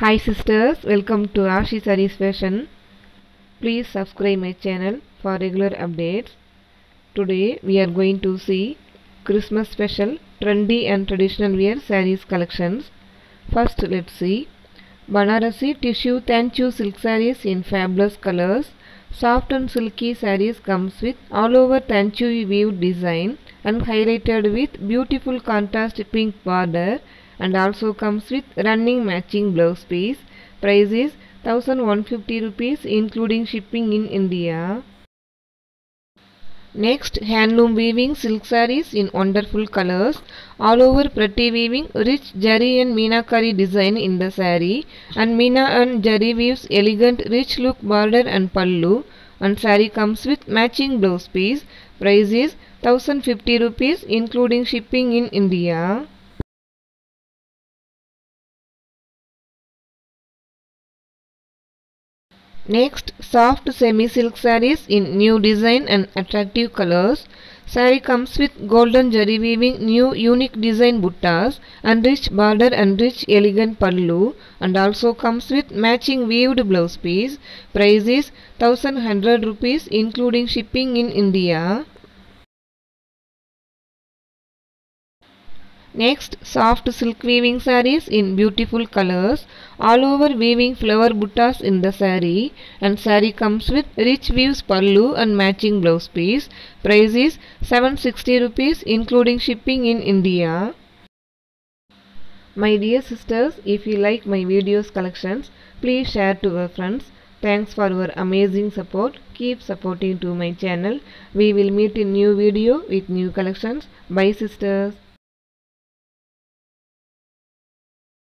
Hi sisters, welcome to Ashi Sarees Fashion. Please subscribe my channel for regular updates. Today we are going to see Christmas special trendy and traditional wear sarees collections. First let's see Banarasi tissue Tanchui silk sarees in fabulous colors. Soft and silky sarees comes with all over Tanchui weave design and highlighted with beautiful contrast pink border and also comes with running matching blouse piece. Price is 1150 rupees including shipping in India. Next, handloom weaving silk sarees in wonderful colors. All over pretty weaving, rich jari and meenakari design in the saree. And meena and jari weaves elegant rich look border and pallu. And saree comes with matching blouse piece. Price is 1050 rupees including shipping in India. Next, soft semi-silk sarees in new design and attractive colors. Saree comes with golden jari weaving new unique design buttas and rich border and rich elegant pallu and also comes with matching weaved blouse piece. Price is 1100 rupees including shipping in India. Next, soft silk weaving sarees in beautiful colors. All over weaving flower buttas in the saree. And saree comes with rich weaves pallu and matching blouse piece. Price is 760 rupees including shipping in India. My dear sisters, if you like my videos collections, please share to your friends. Thanks for your amazing support. Keep supporting to my channel. We will meet in new video with new collections. Bye sisters.